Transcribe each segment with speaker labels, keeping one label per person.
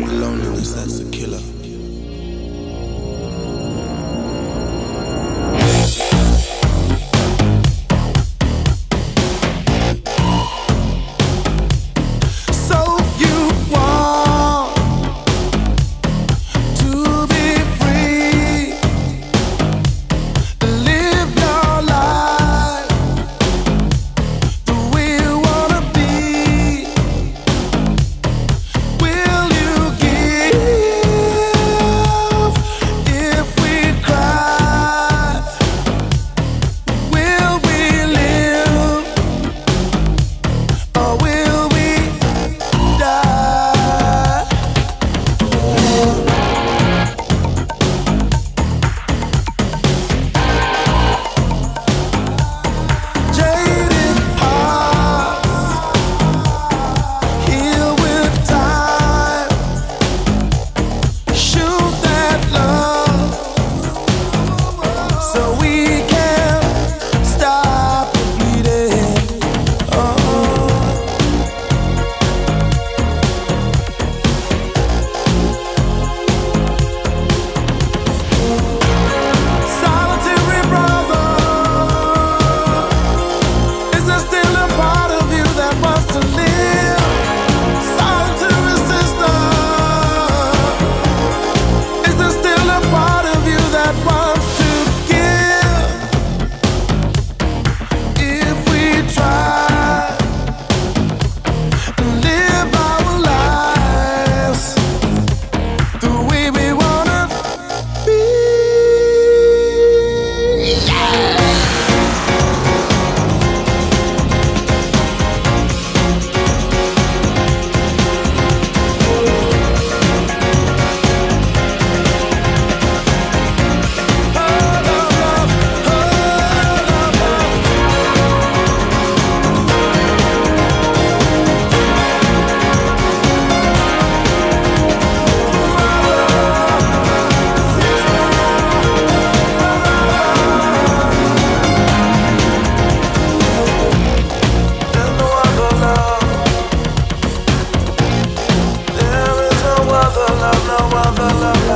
Speaker 1: Loneliness, that's a killer.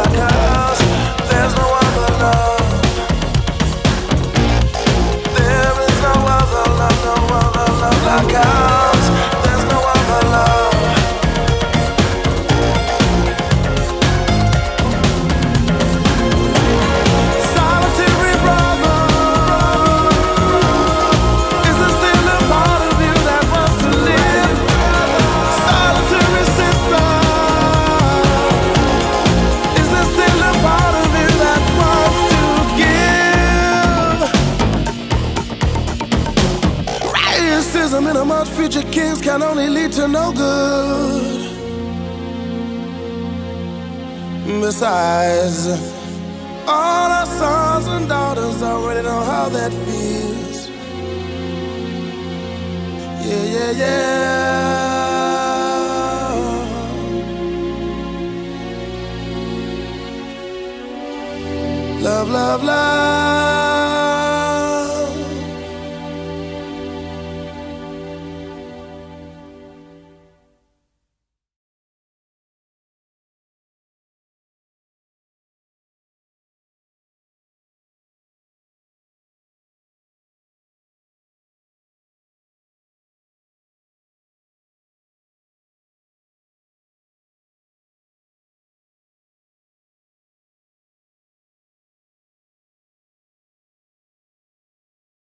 Speaker 1: America. Future kings can only lead to no good. Besides, all our sons and daughters already know how that feels. Yeah, yeah, yeah. Love, love, love.